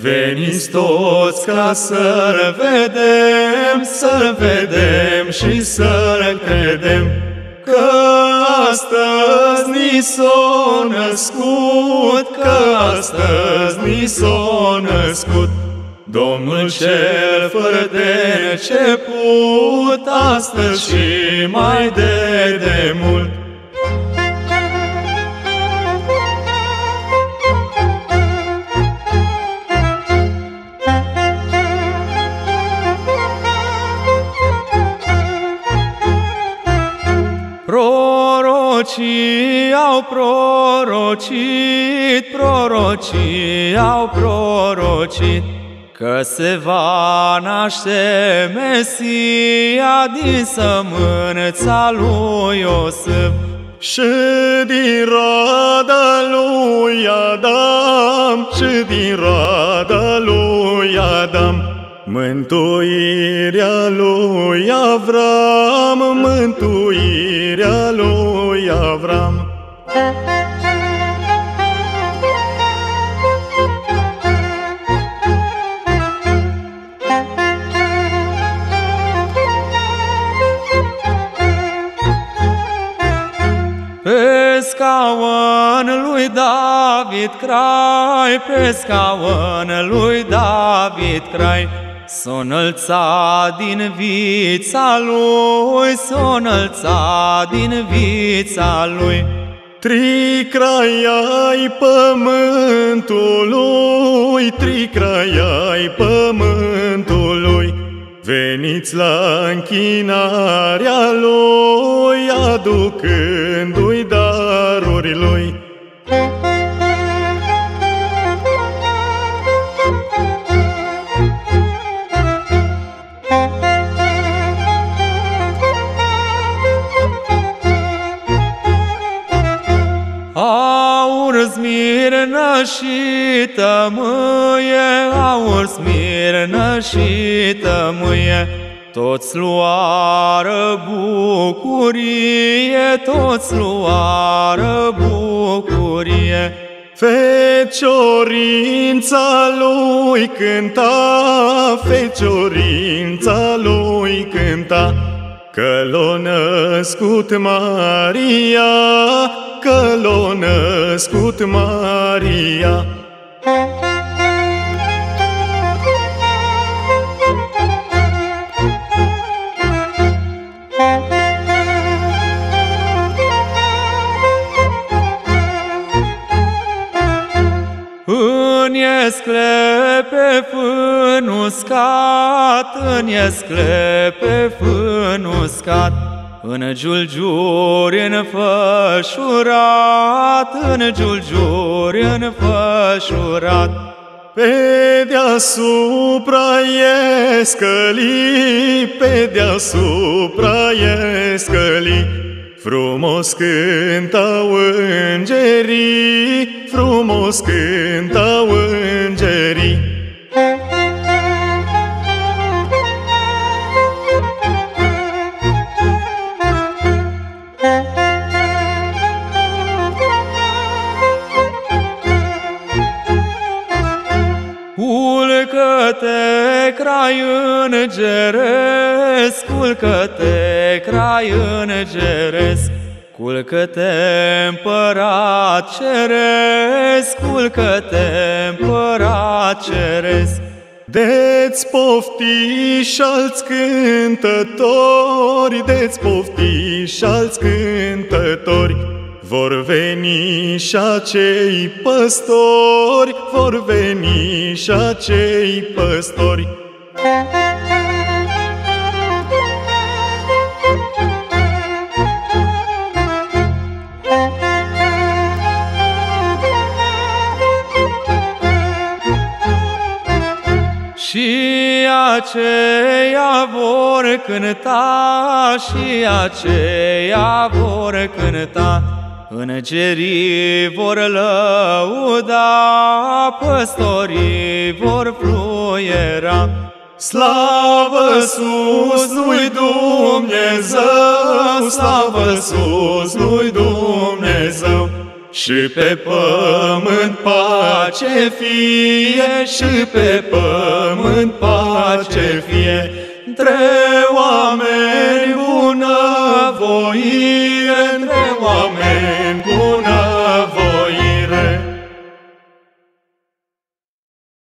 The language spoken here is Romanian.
Veniți toți ca să-L vedem, să-L vedem și să-L credem, că astăzi ni s-a născut, că astăzi ni s-a născut. Domnul cel fără de început, astăzi și mai de demult. Prorocii au prorocit, prorocii au prorocit, Că se va naște Mesia din sămânța lui Iosif. Și din roada lui Adam, și din roada lui Adam, Mântuirea lui Avram, mântuirea lui Avram. Pe scaun lui David crai, pe scaun lui David crai, S-o înălța din vița lui, s-o înălța din vița lui. Tricraiai pământului, tricraiai pământului, Veniți la închinarea lui, aducându-i daruri lui. Și tămâie, aur, smirnă și tămâie, toți luară bucurie, toți luară bucurie. Feciorința lui cânta, feciorința lui cânta, Că l-a născut Maria, că l-a născut Maria. În escle pe fân uscat, în escle pe fân uscat, în giulgiuri înfășurat, în giulgiuri înfășurat. Pe deasupra e scălii, pe deasupra e scălii, Frumos cântau îngerii, frumos cântau îngerii. Crai îngeresc, culcă-te, crai îngeresc, Culcă-te, împărat ceresc, culcă-te, împărat ceresc. De-ți pofti și-alți cântători, De-ți pofti și-alți cântători, vor veni și acei păstori, vor veni și acei păstori. Și aceia vor cânta, și aceia vor cânta, Îngerii vor lăuda, păstorii vor fluiera. Slavă sus lui Dumnezeu, slavă sus lui Dumnezeu, Și pe pământ pace fie, și pe pământ pace fie, între oameni